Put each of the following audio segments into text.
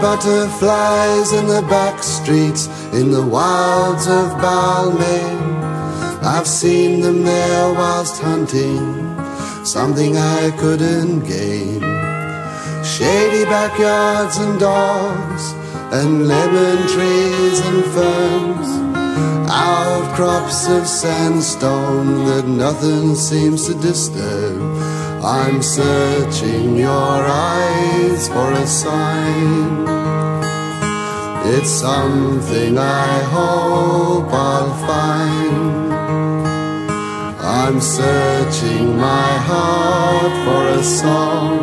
butterflies in the back streets, in the wilds of Balmain. I've seen them there whilst hunting something I couldn't gain. Shady backyards and dogs, and lemon trees and ferns. Outcrops of sandstone that nothing seems to disturb. I'm searching your eyes for a sign. It's something I hope I'll find. I'm searching my heart for a song,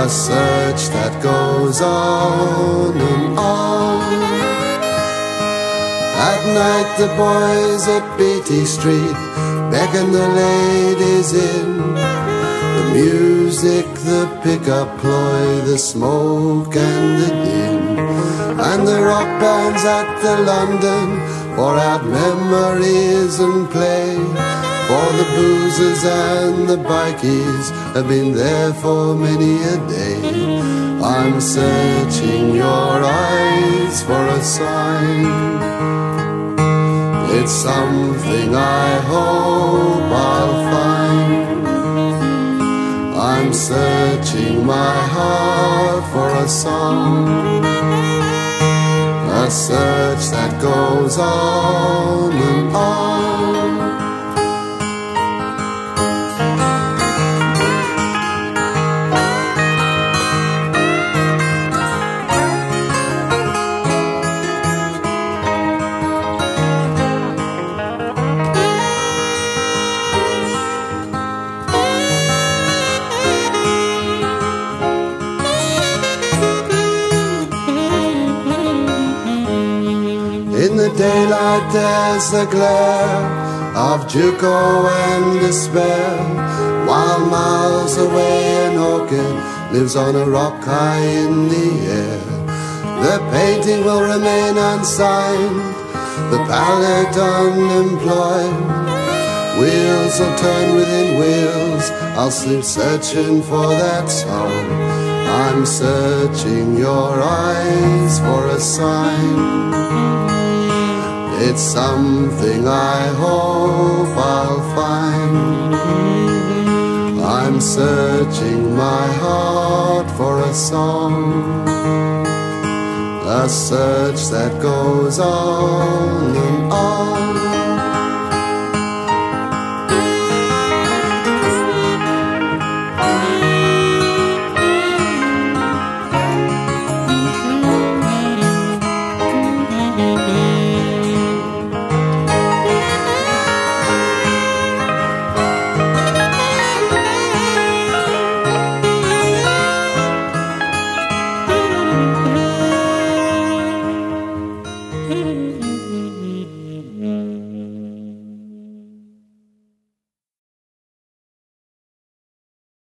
a search that goes on and on. At night, the boys at Beattie Street beckon the ladies in. The music, the pickup ploy, the smoke and the din, and the rock bands at the London pour out memories and play. For the boozers and the bikies have been there for many a day. I'm searching your eyes for a sign. It's something I hope searching my heart for a song a search that goes on. Daylight there's the glare of Juco and despair. While miles away an orchid lives on a rock high in the air. The painting will remain unsigned, the palette unemployed. Wheels will turn within wheels, I'll sleep searching for that song. I'm searching your eyes for a sign it's something I hope I'll find. I'm searching my heart for a song, a search that goes on and on.